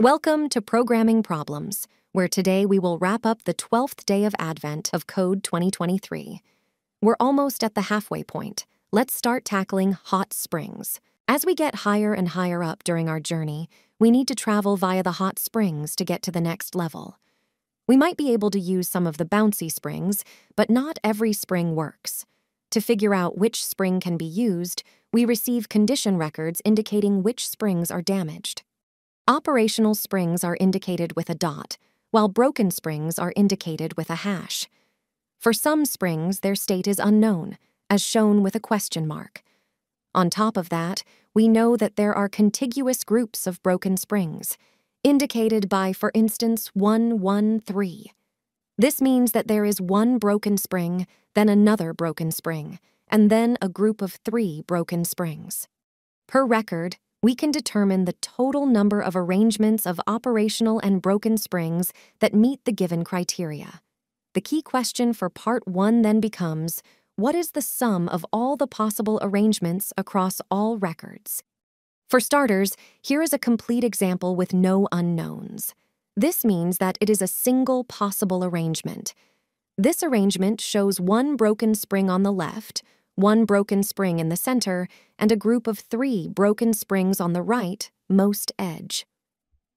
Welcome to Programming Problems, where today we will wrap up the 12th day of Advent of Code 2023. We're almost at the halfway point. Let's start tackling hot springs. As we get higher and higher up during our journey, we need to travel via the hot springs to get to the next level. We might be able to use some of the bouncy springs, but not every spring works. To figure out which spring can be used, we receive condition records indicating which springs are damaged. Operational springs are indicated with a dot, while broken springs are indicated with a hash. For some springs, their state is unknown, as shown with a question mark. On top of that, we know that there are contiguous groups of broken springs, indicated by, for instance, 113. This means that there is one broken spring, then another broken spring, and then a group of three broken springs. Per record, we can determine the total number of arrangements of operational and broken springs that meet the given criteria. The key question for Part 1 then becomes what is the sum of all the possible arrangements across all records? For starters, here is a complete example with no unknowns. This means that it is a single possible arrangement. This arrangement shows one broken spring on the left, one broken spring in the center, and a group of three broken springs on the right, most edge.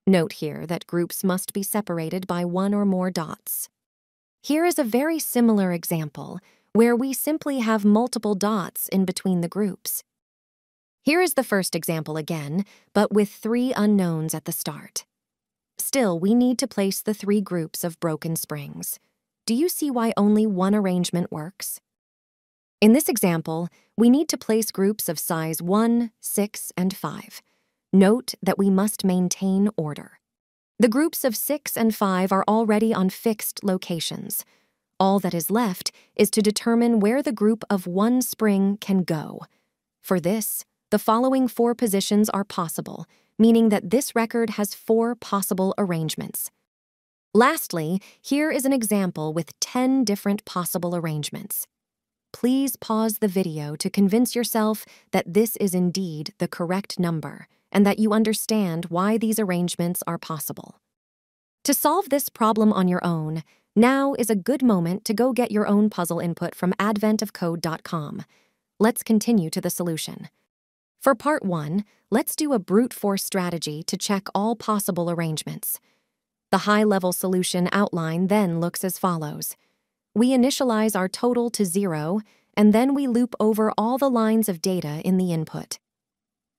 Note here that groups must be separated by one or more dots. Here is a very similar example, where we simply have multiple dots in between the groups. Here is the first example again, but with three unknowns at the start. Still, we need to place the three groups of broken springs. Do you see why only one arrangement works? In this example, we need to place groups of size 1, 6, and 5. Note that we must maintain order. The groups of 6 and 5 are already on fixed locations. All that is left is to determine where the group of one spring can go. For this, the following four positions are possible, meaning that this record has four possible arrangements. Lastly, here is an example with 10 different possible arrangements please pause the video to convince yourself that this is indeed the correct number and that you understand why these arrangements are possible. To solve this problem on your own, now is a good moment to go get your own puzzle input from adventofcode.com. Let's continue to the solution. For part one, let's do a brute force strategy to check all possible arrangements. The high level solution outline then looks as follows. We initialize our total to zero, and then we loop over all the lines of data in the input.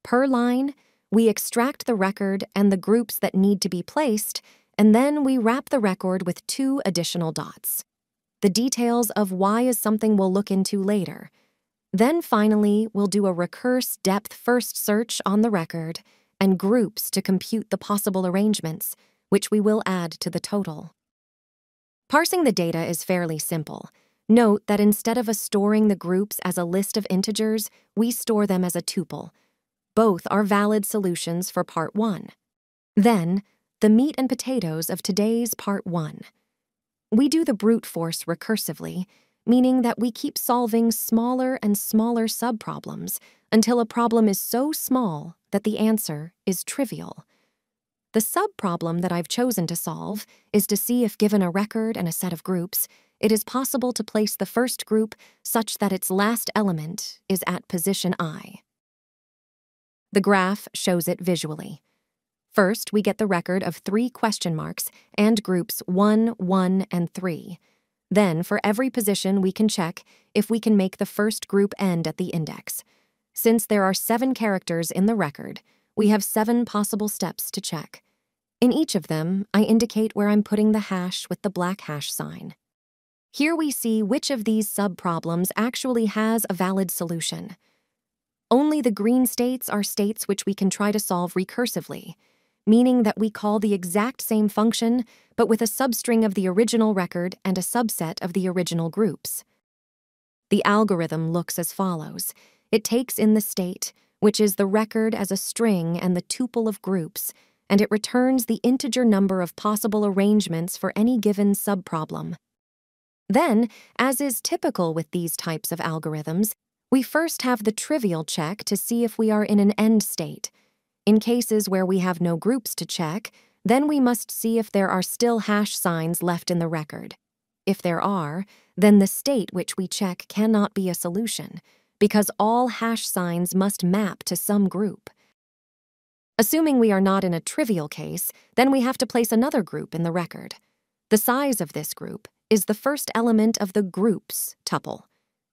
Per line, we extract the record and the groups that need to be placed, and then we wrap the record with two additional dots. The details of why is something we'll look into later. Then finally, we'll do a recurse depth first search on the record and groups to compute the possible arrangements, which we will add to the total. Parsing the data is fairly simple. Note that instead of storing the groups as a list of integers, we store them as a tuple. Both are valid solutions for part 1. Then, the meat and potatoes of today's part 1. We do the brute force recursively, meaning that we keep solving smaller and smaller subproblems until a problem is so small that the answer is trivial. The subproblem that I've chosen to solve is to see if given a record and a set of groups, it is possible to place the first group such that its last element is at position i. The graph shows it visually. First, we get the record of three question marks and groups 1, 1, and 3. Then, for every position, we can check if we can make the first group end at the index. Since there are seven characters in the record, we have seven possible steps to check. In each of them, I indicate where I'm putting the hash with the black hash sign. Here we see which of these subproblems actually has a valid solution. Only the green states are states which we can try to solve recursively, meaning that we call the exact same function, but with a substring of the original record and a subset of the original groups. The algorithm looks as follows. It takes in the state, which is the record as a string and the tuple of groups, and it returns the integer number of possible arrangements for any given subproblem. Then, as is typical with these types of algorithms, we first have the trivial check to see if we are in an end state. In cases where we have no groups to check, then we must see if there are still hash signs left in the record. If there are, then the state which we check cannot be a solution, because all hash signs must map to some group. Assuming we are not in a trivial case, then we have to place another group in the record. The size of this group is the first element of the groups tuple.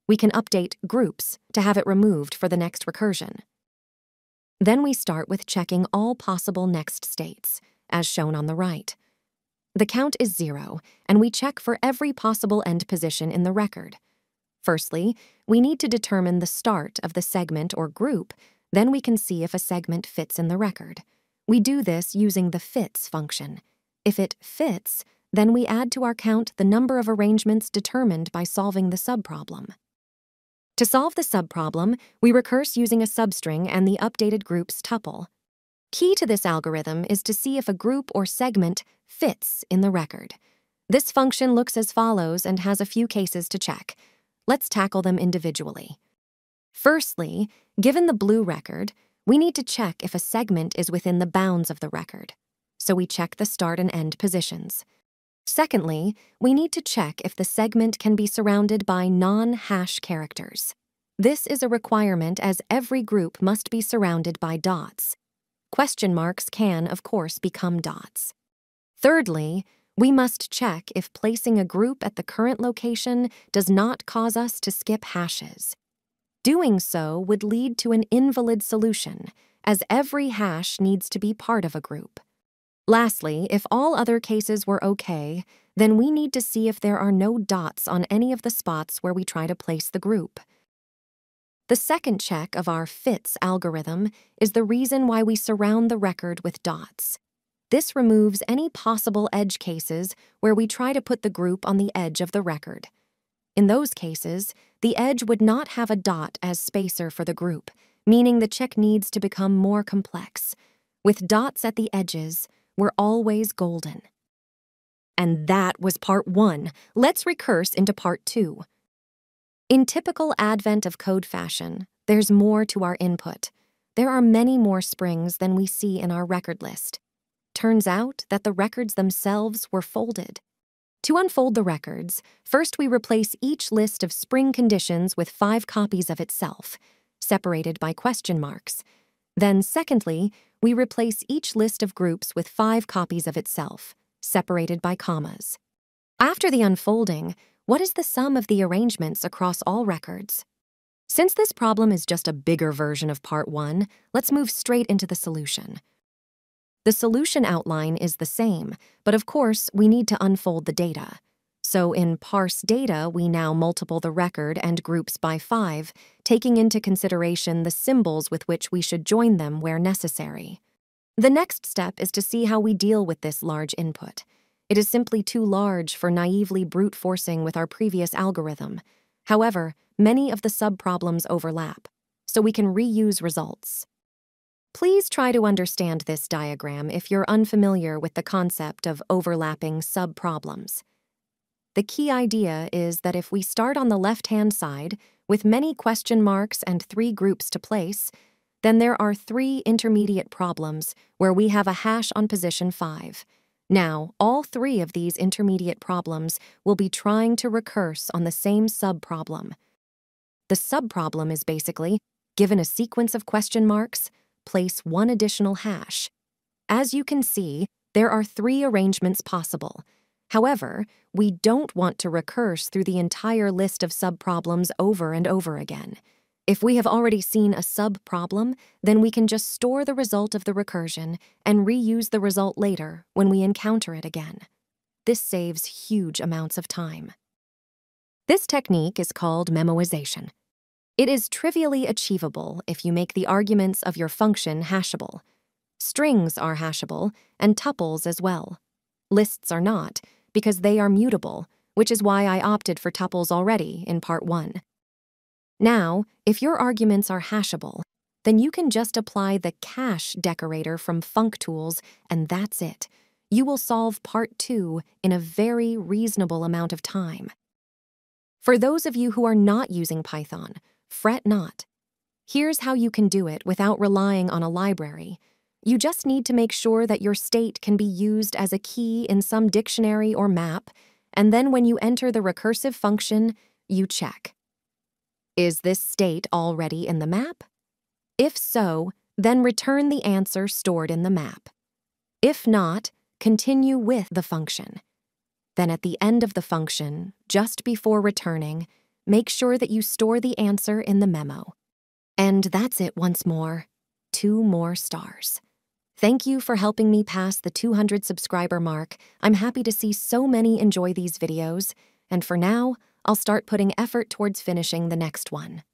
We can update groups to have it removed for the next recursion. Then we start with checking all possible next states, as shown on the right. The count is zero, and we check for every possible end position in the record. Firstly, we need to determine the start of the segment or group, then we can see if a segment fits in the record. We do this using the fits function. If it fits, then we add to our count the number of arrangements determined by solving the subproblem. To solve the subproblem, we recurse using a substring and the updated group's tuple. Key to this algorithm is to see if a group or segment fits in the record. This function looks as follows and has a few cases to check. Let's tackle them individually. Firstly, given the blue record, we need to check if a segment is within the bounds of the record. So we check the start and end positions. Secondly, we need to check if the segment can be surrounded by non-hash characters. This is a requirement as every group must be surrounded by dots. Question marks can, of course, become dots. Thirdly, we must check if placing a group at the current location does not cause us to skip hashes. Doing so would lead to an invalid solution, as every hash needs to be part of a group. Lastly, if all other cases were okay, then we need to see if there are no dots on any of the spots where we try to place the group. The second check of our fits algorithm is the reason why we surround the record with dots. This removes any possible edge cases where we try to put the group on the edge of the record. In those cases, the edge would not have a dot as spacer for the group, meaning the check needs to become more complex. With dots at the edges, we're always golden. And that was part one. Let's recurse into part two. In typical advent of code fashion, there's more to our input. There are many more springs than we see in our record list. Turns out that the records themselves were folded. To unfold the records, first we replace each list of spring conditions with five copies of itself, separated by question marks. Then, secondly, we replace each list of groups with five copies of itself, separated by commas. After the unfolding, what is the sum of the arrangements across all records? Since this problem is just a bigger version of part one, let's move straight into the solution. The solution outline is the same, but of course, we need to unfold the data. So in parse data, we now multiple the record and groups by five, taking into consideration the symbols with which we should join them where necessary. The next step is to see how we deal with this large input. It is simply too large for naively brute forcing with our previous algorithm. However, many of the subproblems overlap, so we can reuse results. Please try to understand this diagram if you're unfamiliar with the concept of overlapping subproblems. The key idea is that if we start on the left-hand side with many question marks and three groups to place, then there are three intermediate problems where we have a hash on position 5. Now, all three of these intermediate problems will be trying to recurse on the same subproblem. The subproblem is basically, given a sequence of question marks, place one additional hash. As you can see, there are three arrangements possible. However, we don't want to recurse through the entire list of subproblems over and over again. If we have already seen a subproblem, then we can just store the result of the recursion and reuse the result later when we encounter it again. This saves huge amounts of time. This technique is called memoization. It is trivially achievable if you make the arguments of your function hashable. Strings are hashable, and tuples as well. Lists are not, because they are mutable, which is why I opted for tuples already in part 1. Now, if your arguments are hashable, then you can just apply the cache decorator from functools, and that's it. You will solve part two in a very reasonable amount of time. For those of you who are not using Python, fret not. Here's how you can do it without relying on a library. You just need to make sure that your state can be used as a key in some dictionary or map, and then when you enter the recursive function, you check. Is this state already in the map? If so, then return the answer stored in the map. If not, continue with the function. Then at the end of the function, just before returning, make sure that you store the answer in the memo. And that's it once more. Two more stars. Thank you for helping me pass the 200 subscriber mark. I'm happy to see so many enjoy these videos, and for now, I'll start putting effort towards finishing the next one.